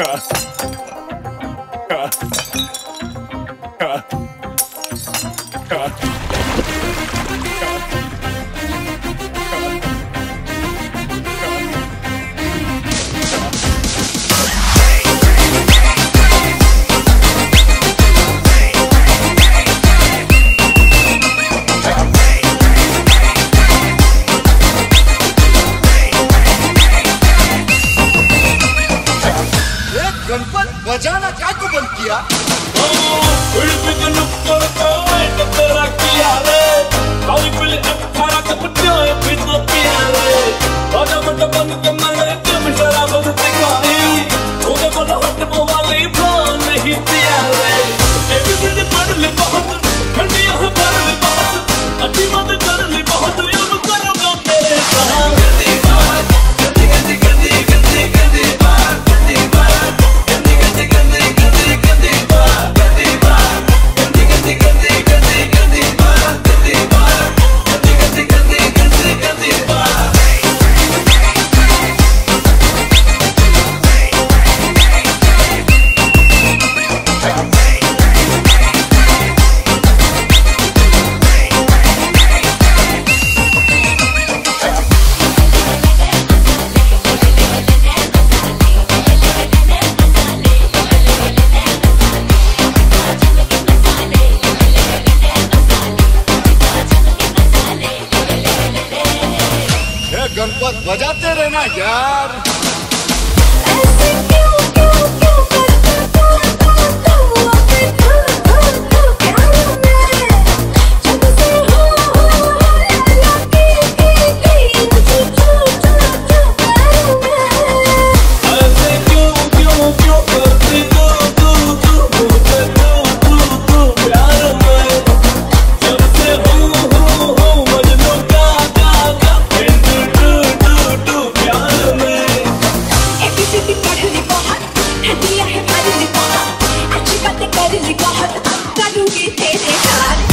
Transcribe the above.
America. बजाना क्या। को बंद किया Olha, बजाते रहना यार। Thank God.